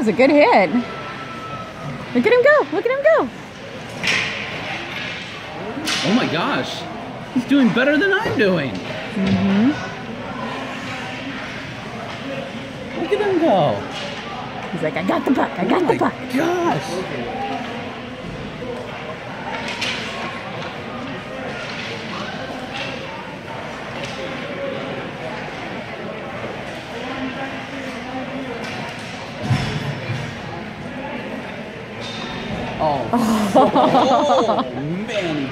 That was a good hit. Look at him go. Look at him go. Oh my gosh. He's doing better than I'm doing. Mm-hmm. Look at him go. He's like, I got the puck. I got oh the puck. Gosh. 어. 오, 맨